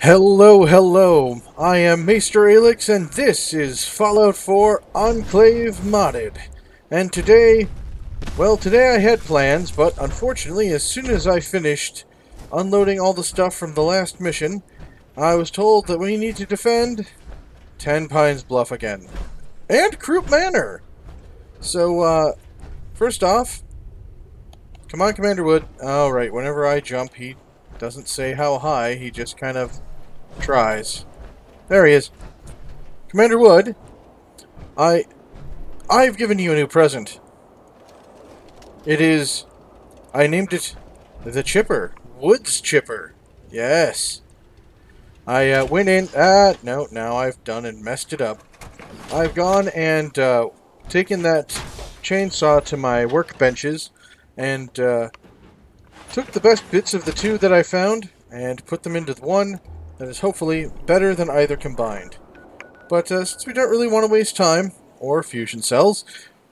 Hello, hello. I am Maester Aelix, and this is Fallout 4 Enclave Modded. And today, well, today I had plans, but unfortunately, as soon as I finished unloading all the stuff from the last mission, I was told that we need to defend Ten Pines Bluff again. And Croup Manor! So, uh, first off, come on, Commander Wood. Alright, whenever I jump, he doesn't say how high, he just kind of tries. There he is. Commander Wood, I... I've given you a new present. It is... I named it the Chipper. Woods Chipper. Yes. I uh, went in... Ah, no, now I've done and messed it up. I've gone and uh, taken that chainsaw to my workbenches and uh, took the best bits of the two that I found and put them into the one that is hopefully better than either combined. But uh, since we don't really want to waste time, or fusion cells,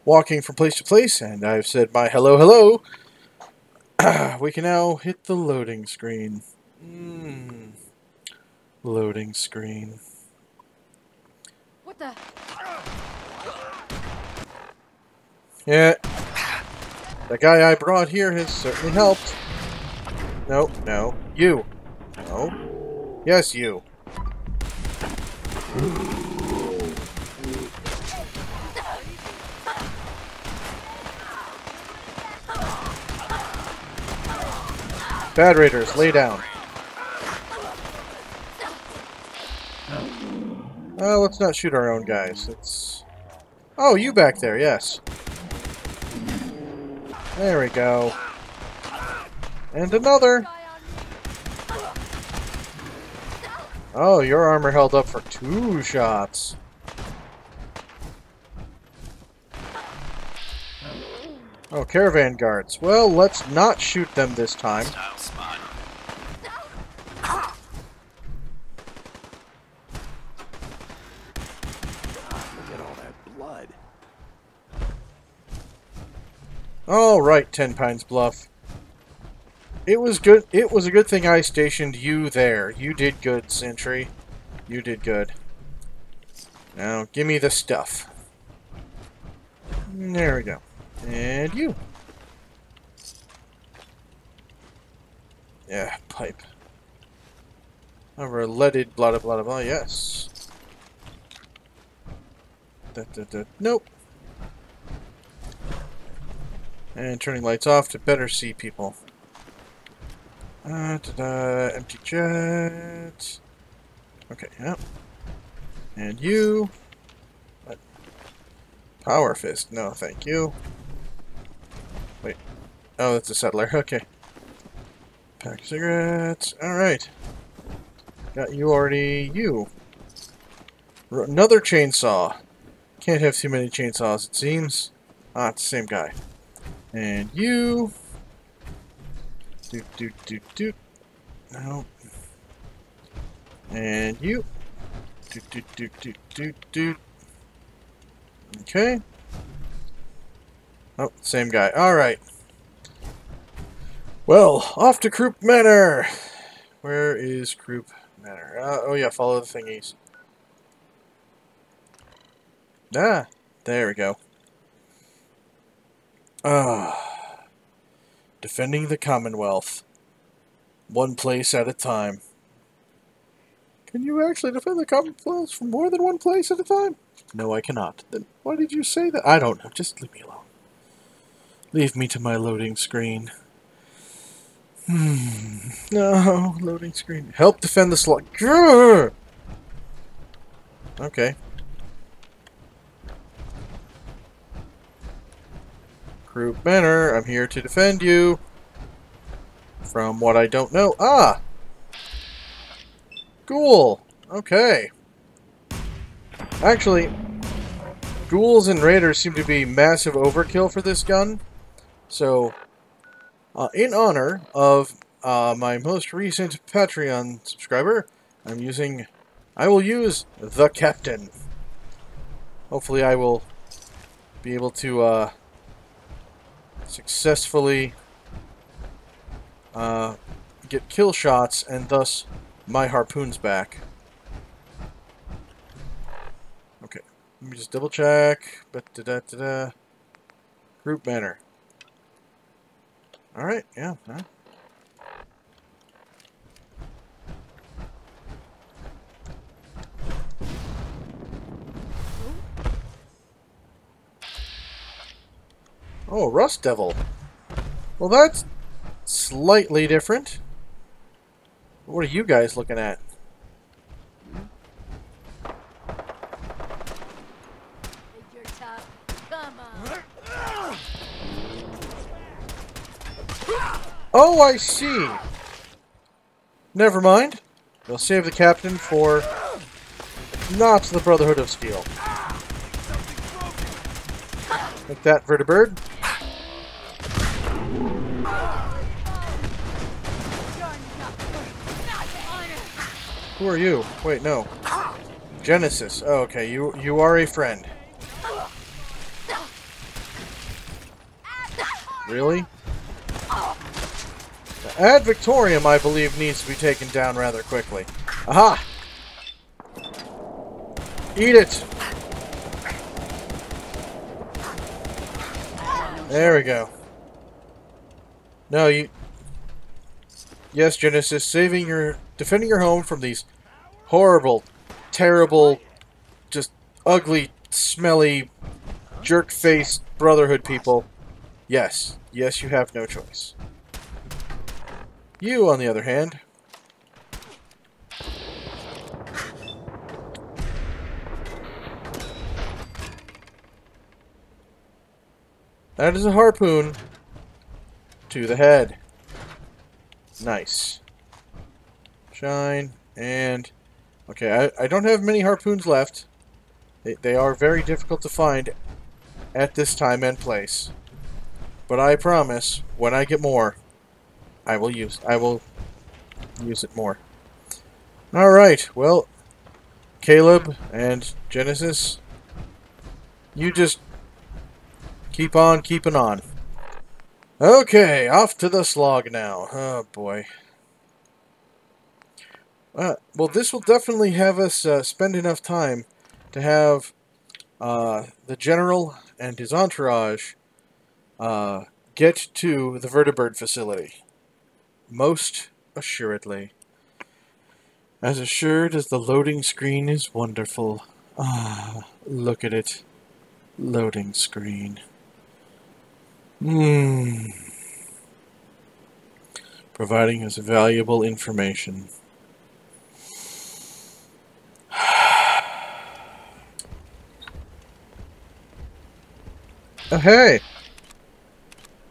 walking from place to place, and I've said my hello hello, we can now hit the loading screen. Mm. Loading screen. What the? Yeah. The guy I brought here has certainly helped. No, no. You. No. Yes, you. Bad Raiders, lay down. Uh, let's not shoot our own guys. It's... Oh, you back there, yes. There we go. And another. Oh, your armor held up for two shots. Oh, caravan guards. Well, let's not shoot them this time. Style. Look at all that blood. All right, Ten Pines Bluff. It was good. It was a good thing I stationed you there. You did good, Sentry. You did good. Now, give me the stuff. There we go. And you. Yeah, pipe. Over leaded, blah, blah, blah, blah, yes. Da, da, da. Nope. And turning lights off to better see people. Uh, da-da, empty jet. Okay, yep. And you. What? Power fist. No, thank you. Wait. Oh, that's a settler. Okay. Pack of cigarettes. Alright. Got you already. You. Another chainsaw. Can't have too many chainsaws, it seems. Ah, it's the same guy. And you. Doot, doot, doot, doot. No. And you. Doot, doot, doot, doot, doot, doot. Okay. Oh, same guy. Alright. Well, off to Croup Manor. Where is Croup Manor? Uh, oh yeah, follow the thingies. Ah, there we go. Ah. Defending the Commonwealth. One place at a time. Can you actually defend the Commonwealth from more than one place at a time? No, I cannot. Then why did you say that? I don't know. Just leave me alone. Leave me to my loading screen. Hmm. No, loading screen. Help defend the Slog. Okay. Manor, I'm here to defend you. From what I don't know. Ah! Ghoul! Okay. Actually, ghouls and raiders seem to be massive overkill for this gun. So, uh, in honor of uh, my most recent Patreon subscriber, I'm using... I will use the Captain. Hopefully I will be able to uh, successfully uh, get kill shots and thus my harpoon's back. Okay, let me just double check. But Da da da da. Croup Manor. All right, yeah. Huh? Oh, Rust Devil. Well, that's slightly different. What are you guys looking at? Oh, I see. Never mind. We'll save the captain for not the Brotherhood of Steel. Like that, Vertibird. You're not, not honor. Who are you? Wait, no. Genesis. Oh, okay, you you are a friend. Really? Ad Victoriam, I believe, needs to be taken down rather quickly. Aha! Eat it! There we go. No, you... Yes, Genesis, saving your... Defending your home from these horrible, terrible, just ugly, smelly, jerk-faced Brotherhood people. Yes. Yes, you have no choice. You, on the other hand... That is a harpoon to the head. Nice. Shine, and... Okay, I, I don't have many harpoons left. They, they are very difficult to find at this time and place. But I promise, when I get more, I will use I will use it more. Alright, well, Caleb and Genesis, you just keep on keeping on. Okay, off to the slog now. Oh boy. Uh, well, this will definitely have us uh, spend enough time to have uh, the general and his entourage uh, get to the vertibird facility. Most assuredly. As assured as the loading screen is wonderful. Ah, look at it. Loading screen. Hmm. Providing us valuable information. Oh, hey!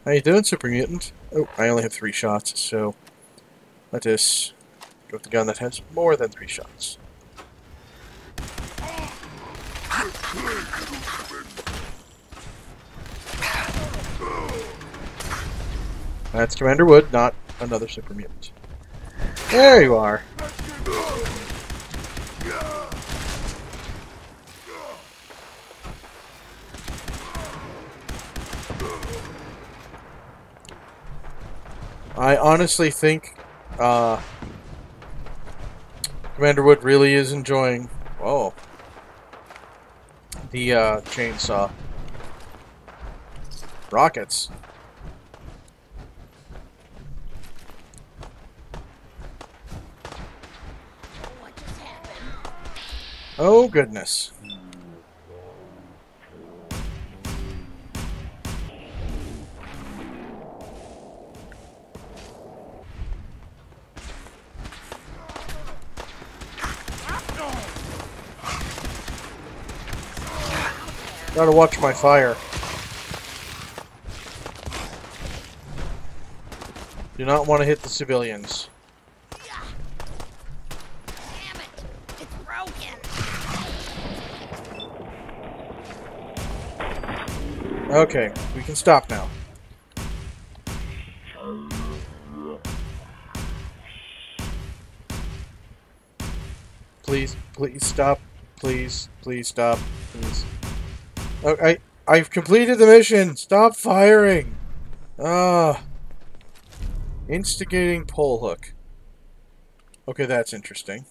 How you doing, Super Mutant? Oh, I only have three shots, so let us go with the gun that has more than three shots. That's Commander Wood, not another Super Mutant. There you are. I honestly think uh, Commander Wood really is enjoying oh the uh, chainsaw rockets. Oh goodness. Gotta watch my fire. Do not want to hit the civilians. Okay, we can stop now. Please, please stop. Please, please stop. Please. I, I've completed the mission. Stop firing. Ah. Instigating pole hook. Okay, that's interesting.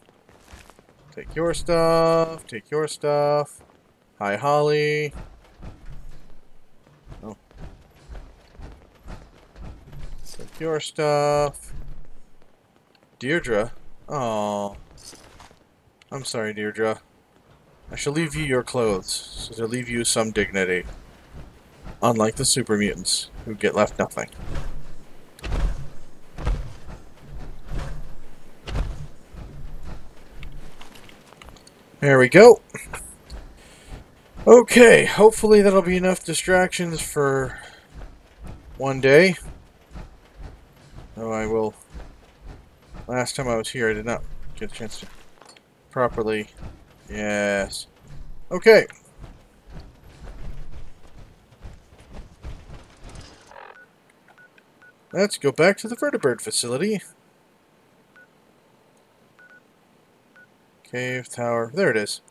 Take your stuff. Take your stuff. Hi, Holly. Oh. Take your stuff. Deirdre. Oh. I'm sorry, Deirdre. I shall leave you your clothes, so to leave you some dignity. Unlike the super mutants, who get left nothing. There we go. Okay, hopefully that'll be enough distractions for one day. Oh, I will... Last time I was here, I did not get a chance to properly... Yes. Okay. Let's go back to the vertibird facility. Cave, tower, there it is.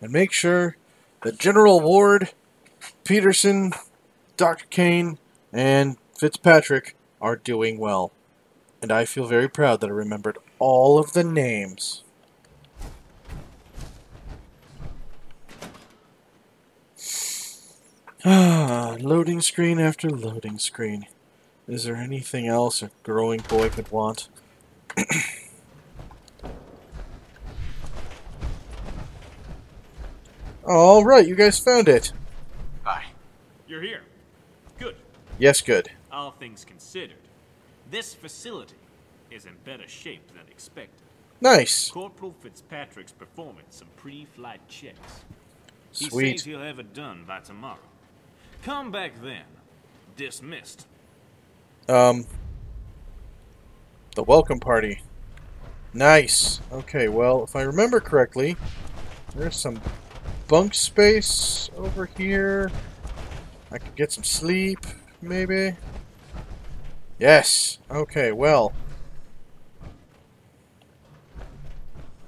And make sure that General Ward, Peterson, Dr. Kane, and Fitzpatrick are doing well. And I feel very proud that I remembered all of the names. Ah, loading screen after loading screen. Is there anything else a growing boy could want? All right, you guys found it. Hi. You're here. Good. Yes, good. All things considered, this facility is in better shape than expected. Nice. Corporal Fitzpatrick's performing some pre-flight checks. Sweet. He says he'll have it done by tomorrow. Come back then. Dismissed. Um, the welcome party. Nice. Okay, well, if I remember correctly, there's some bunk space over here. I could get some sleep, maybe. Yes. Okay, well.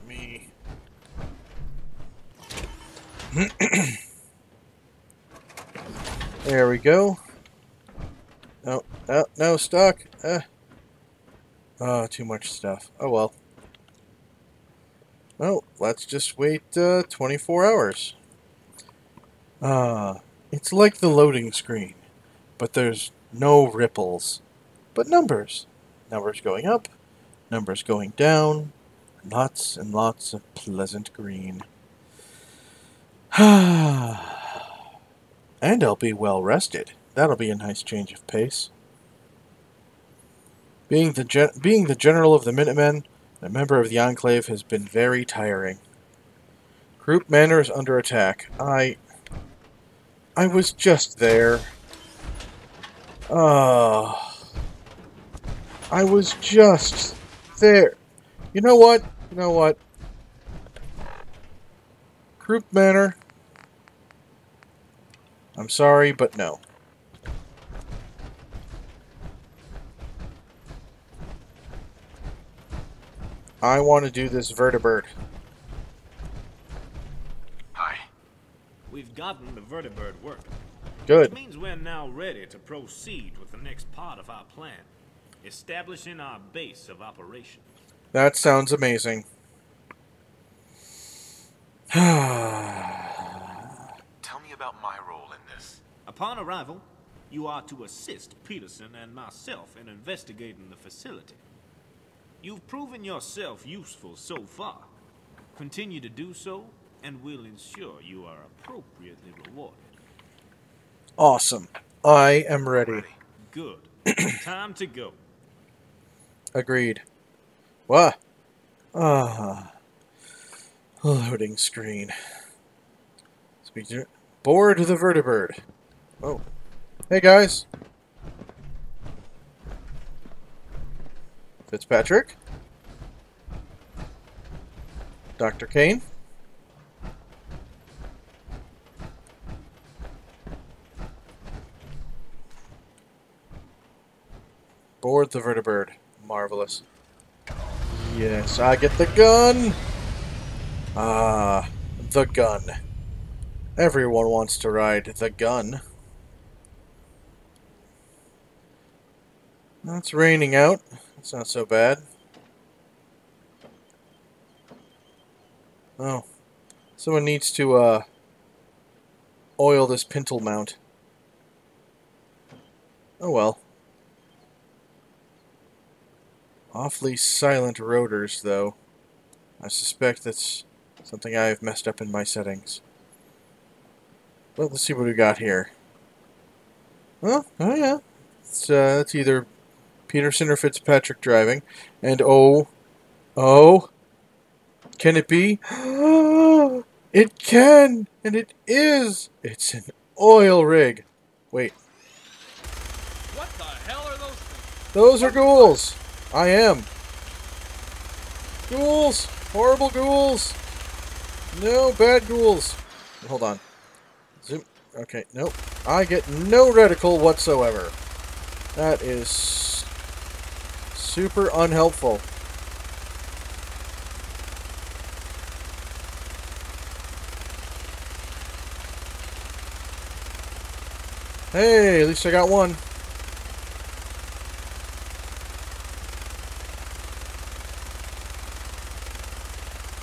Me. there we go. No, no, no, stuck. Uh. Oh, too much stuff. Oh well. Well, let's just wait uh, 24 hours. Ah, it's like the loading screen, but there's no ripples, but numbers. Numbers going up, numbers going down, lots and lots of pleasant green. and I'll be well rested. That'll be a nice change of pace. Being the being the general of the Minutemen, a member of the Enclave has been very tiring. Croup Manor is under attack. I... I was just there. Ah. I was just there. You know what? You know what? Croup Manor. I'm sorry, but no. I want to do this vertibird. Hi. We've gotten the vertibird working. Good. Which means we're now ready to proceed with the next part of our plan. Establishing our base of operations. That sounds amazing. Tell me about my role in this. Upon arrival, you are to assist Peterson and myself in investigating the facility. You've proven yourself useful so far. Continue to do so, and we'll ensure you are appropriately rewarded. awesome. I am ready. Good. Time to go. Agreed. What? Ah. Loading screen. Speak to board the vertibird. Oh. Hey guys. Fitzpatrick? Dr. Kane? Board the vertibird. Marvelous. Yes, I get the gun! Ah, the gun. Everyone wants to ride the gun. That's it's raining out. It's not so bad. Oh. Someone needs to, uh, oil this pintle mount. Oh well. Awfully silent rotors, though. I suspect that's something I've messed up in my settings. Well, let's see what we got here. Well, oh yeah. It's, uh, it's either Peterson or Fitzpatrick driving. And oh, oh, can it be? it can, and it is. It's an oil rig. Wait, What the hell are those things? those are ghouls. I am. Ghouls, horrible ghouls. No bad ghouls. Hold on. Okay, nope. I get no reticle whatsoever. That is super unhelpful. Hey, at least I got one.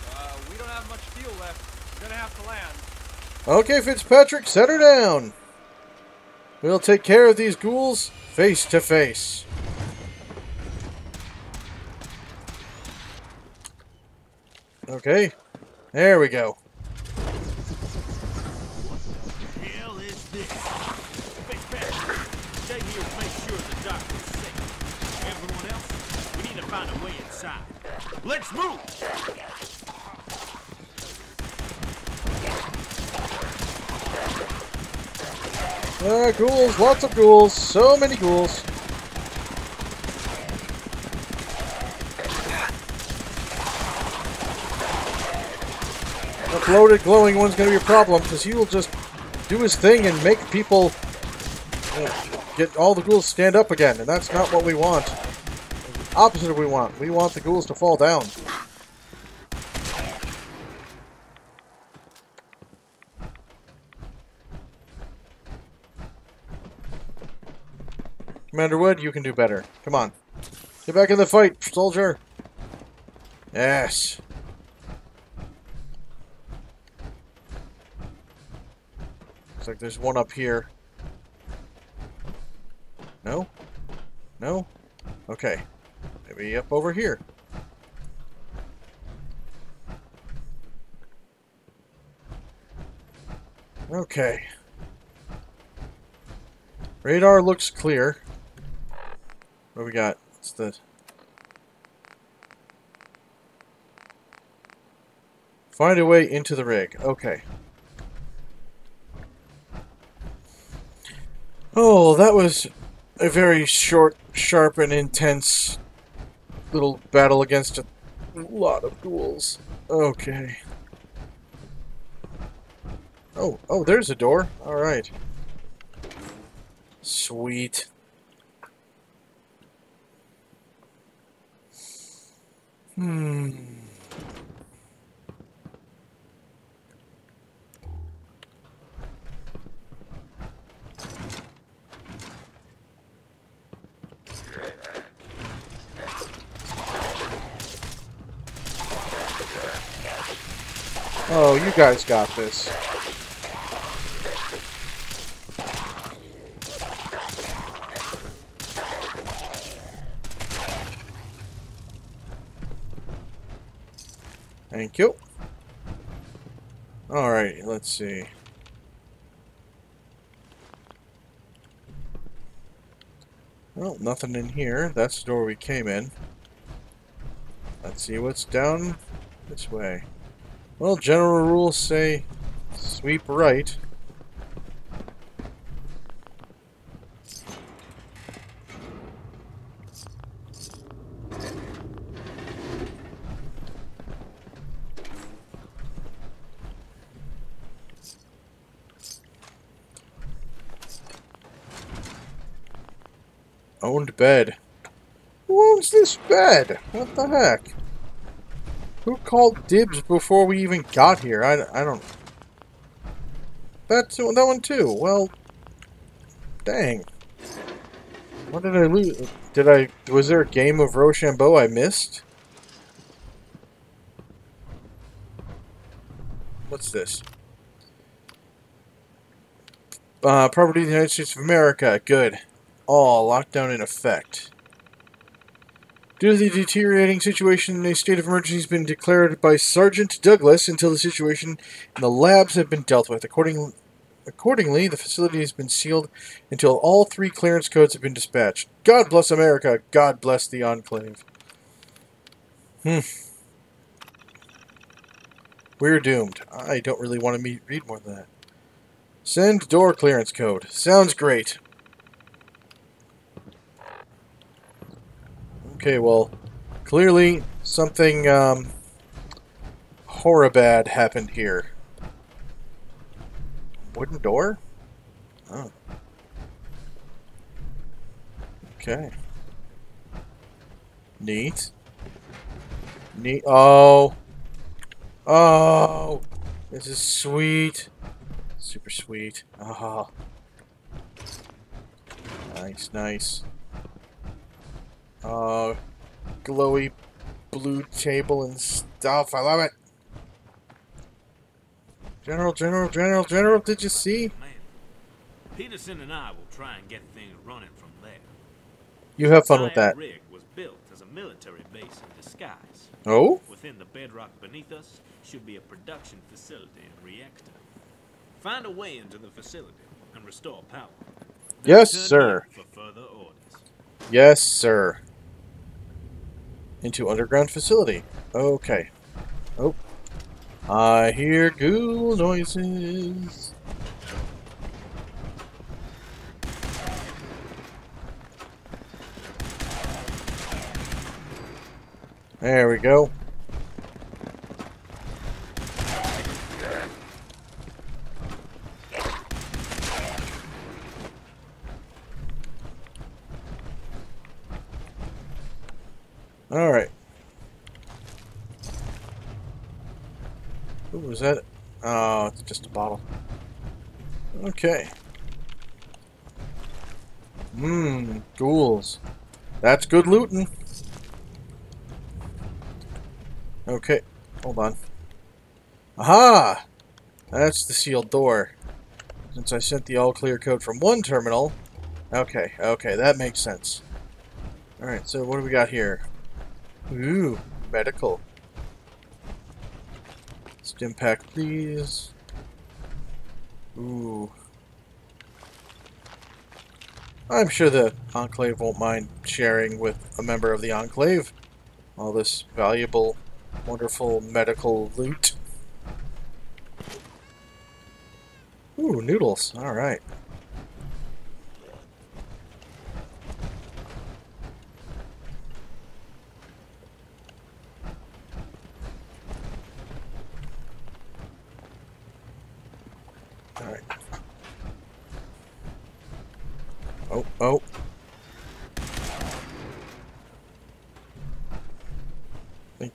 Uh, we don't have much fuel left. We're gonna have to land. Okay, Fitzpatrick, set her down. We'll take care of these ghouls face to face. Okay, there we go. hell is this? Fitzpatrick, stay here and make sure the doctor's safe. Everyone else, we need to find a way inside. Let's move! Ah, ghouls, lots of ghouls, so many ghouls. The bloated, glowing one's gonna be a problem because he will just do his thing and make people uh, get all the ghouls stand up again, and that's not what we want. Opposite of what we want. We want the ghouls to fall down. Commander Wood, you can do better. Come on. Get back in the fight, soldier. Yes. Looks like there's one up here. No? No? Okay. Maybe up over here. Okay. Radar looks clear. What we got? It's the Find a way into the rig. Okay. Oh, that was a very short, sharp, and intense little battle against a lot of ghouls. Okay. Oh, oh, there's a door. All right. Sweet. Hmm. Oh, you guys got this. Thank you. Alright, let's see. Well, nothing in here. That's the door we came in. Let's see what's down this way. Well, general rules say sweep right. Bed. Who owns this bed? What the heck? Who called dibs before we even got here? I, I don't... That's that one too. Well, dang. What did I lose? Did I... Was there a game of Rochambeau I missed? what's this? Uh, property of the United States of America. Good. All lockdown in effect. Due to the deteriorating situation, a state of emergency has been declared by Sergeant Douglas until the situation in the labs have been dealt with. According, accordingly, the facility has been sealed until all three clearance codes have been dispatched. God bless America. God bless the Enclave. Hmm. We're doomed. I don't really want to meet, read more than that. Send door clearance code. Sounds great. Okay, well, clearly something um, horribad happened here. Wooden door? Oh. Okay. Neat. Neat. Oh. Oh. This is sweet. Super sweet. Oh. Nice, nice. Uh, glowy blue table and stuff. I love it. General, General, General, General, did you see? Man, Peterson and I will try and get things running from there. You have fun with that. rig was built as a military base in disguise. Oh? Within the bedrock beneath us should be a production facility and reactor. Find a way into the facility and restore power. Then Yes, sir. For further orders. Yes, sir. Into underground facility. Okay. Oh. I hear ghoul noises. There we go. Alright. Who was that? Oh, it's just a bottle. Okay. Mmm, ghouls. That's good looting. Okay, hold on. Aha! That's the sealed door. Since I sent the all clear code from one terminal. Okay, okay, that makes sense. Alright, so what do we got here? Ooh, medical. Stim pack, please. Ooh. I'm sure the Enclave won't mind sharing with a member of the Enclave all this valuable, wonderful medical loot. Ooh, noodles. Alright. Alright. Oh, oh.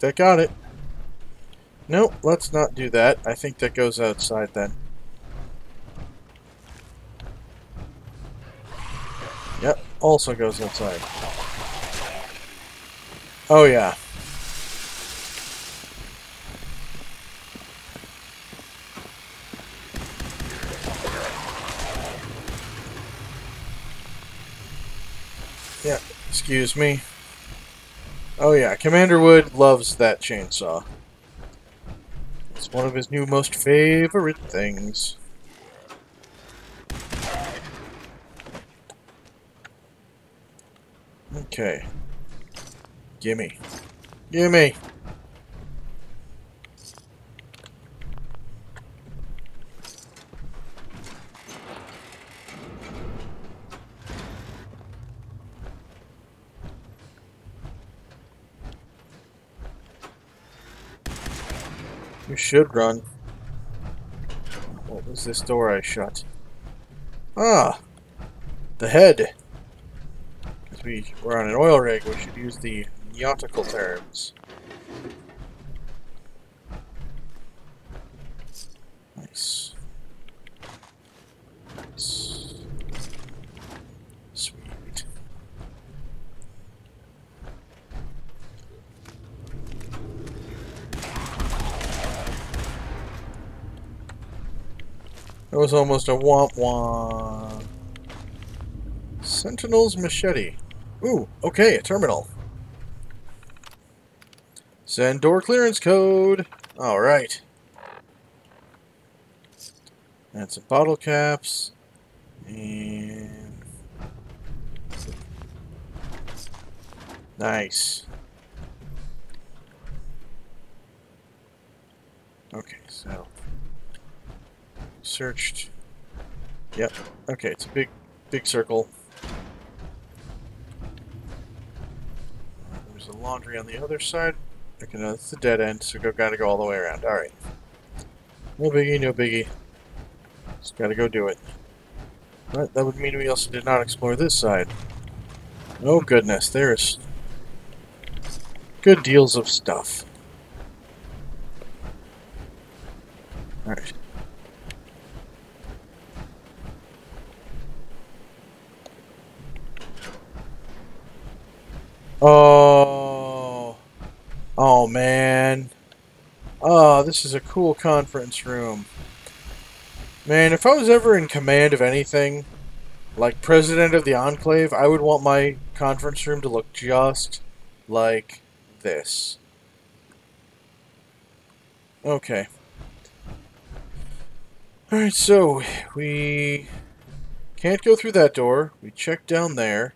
That got it. No, let's not do that. I think that goes outside then. Yep, also goes outside. Oh yeah. Yeah, excuse me. Oh yeah, Commander Wood loves that chainsaw. It's one of his new most favorite things. Okay. Gimme. Gimme! You should run. What was this door I shut? Ah! The head! Because we, we're on an oil rig, we should use the nautical terms. Nice. Sweet. That was almost a womp womp. Sentinel's machete. Ooh, okay, a terminal. Send door clearance code. Alright. And some bottle caps. And. Nice. Okay, so. Searched. Yep. Okay, it's a big, big circle. There's a laundry on the other side. Okay, no, that's the dead end, so go, gotta go all the way around. Alright. No biggie, no biggie. Just gotta go do it. But that would mean we also did not explore this side. Oh goodness, there's good deals of stuff. Alright. Oh. Oh, man. Oh, this is a cool conference room. Man, if I was ever in command of anything, like president of the Enclave, I would want my conference room to look just like this. Okay. Alright, so we can't go through that door. We check down there.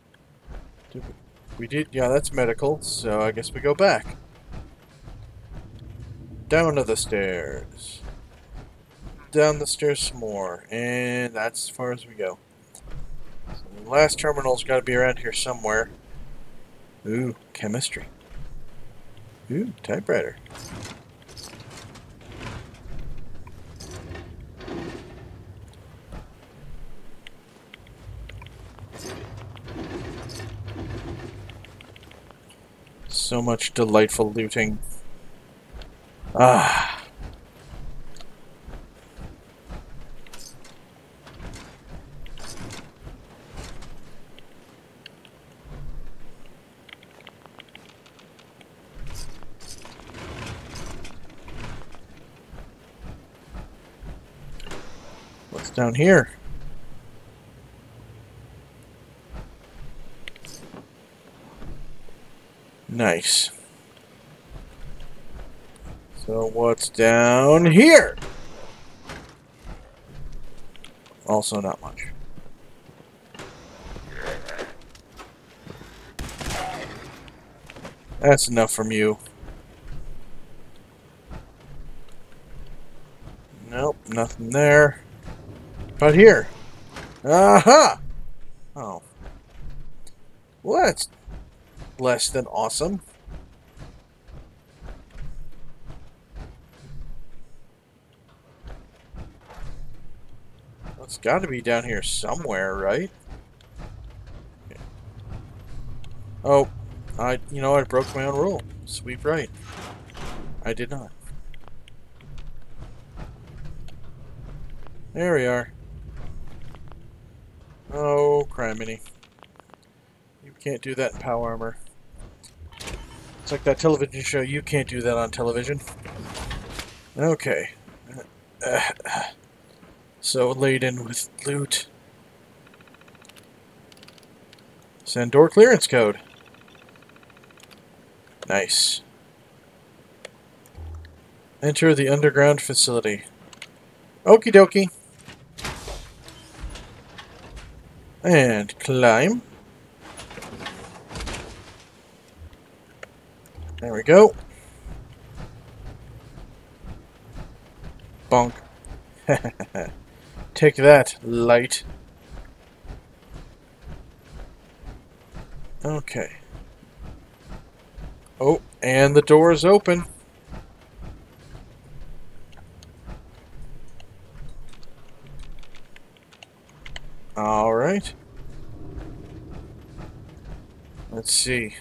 We did, yeah, that's medical, so I guess we go back. Down to the stairs. Down the stairs some more, and that's as far as we go. So last terminal's got to be around here somewhere. Ooh, chemistry. Ooh, typewriter. So much delightful looting. Ah. What's down here? Nice. So what's down here? Also not much. That's enough from you. Nope, nothing there. But here. Aha! Oh. Well, that's less than awesome. It's got to be down here somewhere, right? Oh, I, you know, I broke my own rule. Sweep right. I did not. There we are. Oh, criminy. You can't do that in POW armor. It's like that television show, you can't do that on television. Okay. so laden with loot. Send door clearance code. Nice. Enter the underground facility. Okie dokie. And climb. We go. Bonk. Take that, light. Okay. Oh, and the door is open. All right. Let's see.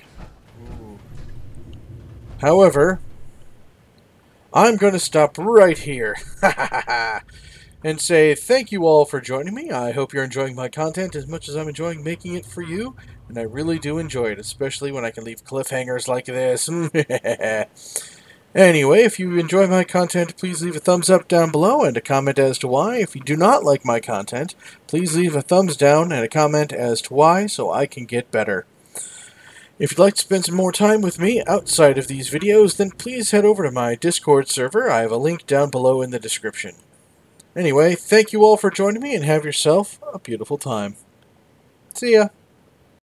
However, I'm going to stop right here and say thank you all for joining me. I hope you're enjoying my content as much as I'm enjoying making it for you, and I really do enjoy it, especially when I can leave cliffhangers like this. Anyway, if you enjoy my content, please leave a thumbs up down below and a comment as to why. If you do not like my content, please leave a thumbs down and a comment as to why so I can get better. If you'd like to spend some more time with me outside of these videos, then please head over to my Discord server. I have a link down below in the description. Anyway, thank you all for joining me and have yourself a beautiful time. See ya.